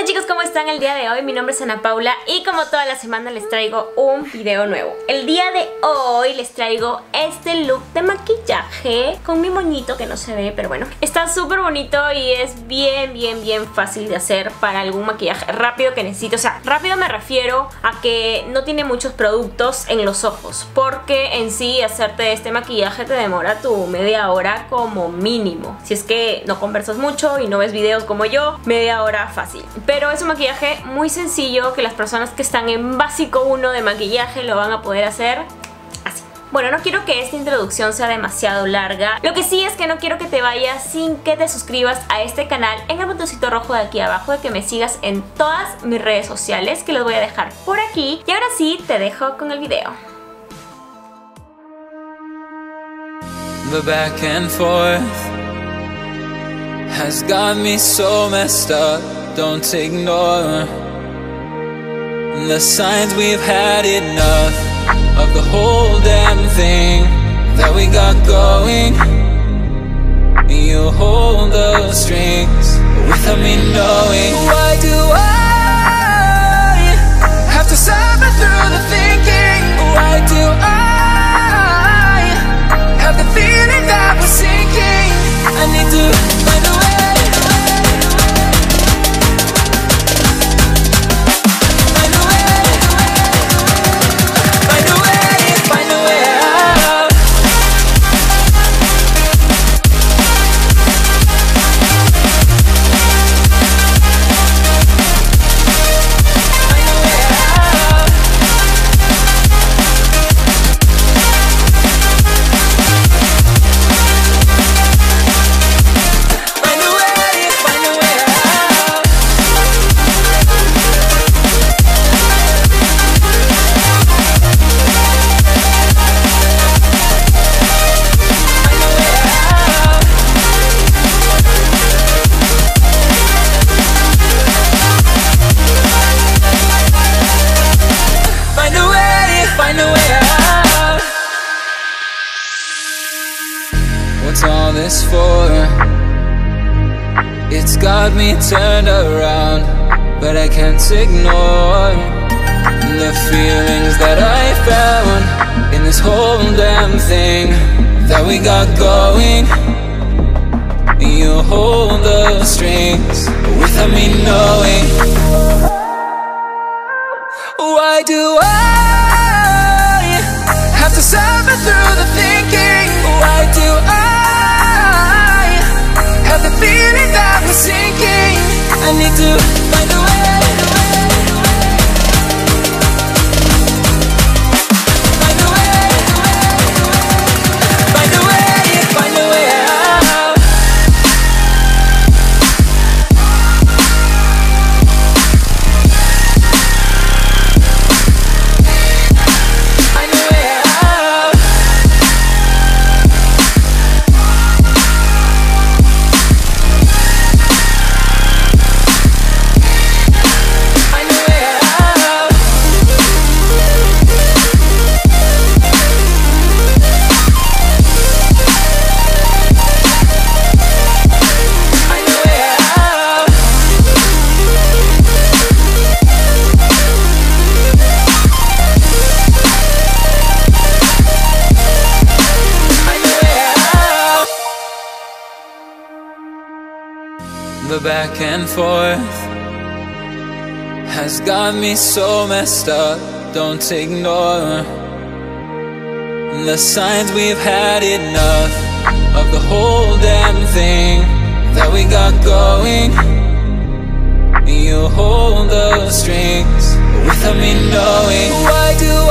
Hola chicos, ¿cómo están el día de hoy? Mi nombre es Ana Paula y como toda la semana les traigo un video nuevo. El día de hoy les traigo este look de maquillaje con mi moñito que no se ve, pero bueno. Está súper bonito y es bien, bien, bien fácil de hacer para algún maquillaje rápido que necesito. O sea, rápido me refiero a que no tiene muchos productos en los ojos, porque en sí hacerte este maquillaje te demora tu media hora como mínimo. Si es que no conversas mucho y no ves videos como yo, media hora fácil. Pero es un maquillaje muy sencillo que las personas que están en básico 1 de maquillaje lo van a poder hacer así. Bueno, no quiero que esta introducción sea demasiado larga. Lo que sí es que no quiero que te vayas sin que te suscribas a este canal en el botoncito rojo de aquí abajo, de que me sigas en todas mis redes sociales, que los voy a dejar por aquí. Y ahora sí, te dejo con el video. The back and forth has got me so messed up. Don't ignore the signs we've had enough of the whole damn thing that we got going. You hold the strings without me It's got me turned around, but I can't ignore the feelings that I found in this whole damn thing that we got going. You hold the strings without me knowing. Why do I have to suffer through the thinking? Why do I have the feeling we're sinking? I need to The back and forth has got me so messed up. Don't ignore the signs we've had enough of the whole damn thing that we got going. You hold the strings without me knowing. Why do?